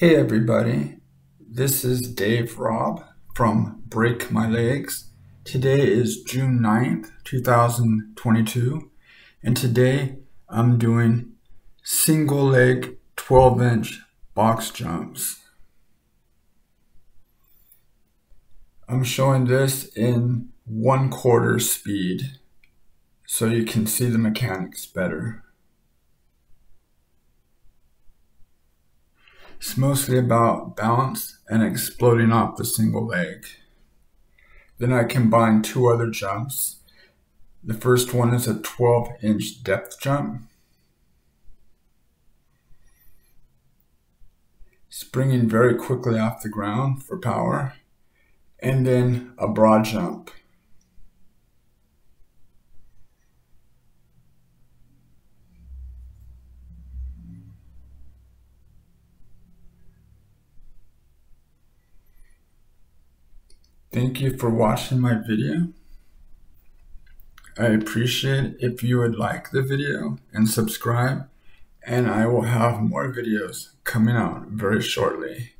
Hey everybody, this is Dave Robb from Break My Legs. Today is June 9th, 2022, and today I'm doing single leg 12 inch box jumps. I'm showing this in one quarter speed so you can see the mechanics better. It's mostly about balance and exploding off the single leg. Then I combine two other jumps. The first one is a 12 inch depth jump. Springing very quickly off the ground for power. And then a broad jump. Thank you for watching my video. I appreciate if you would like the video and subscribe and I will have more videos coming out very shortly.